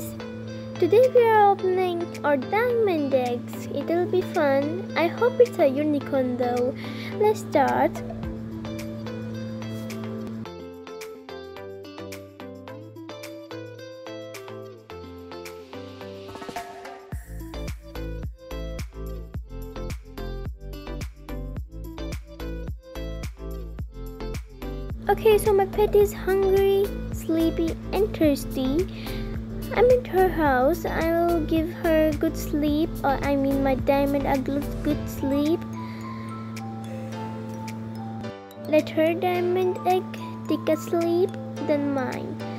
petties! Today we are opening our diamond eggs. It'll be fun. I hope it's a unicorn though. Let's start. Okay, so my pet is hungry, sleepy, and thirsty. I'm in her house. I will give her good sleep, or I mean my diamond good, good sleep. Let her diamond egg take a sleep, then mine.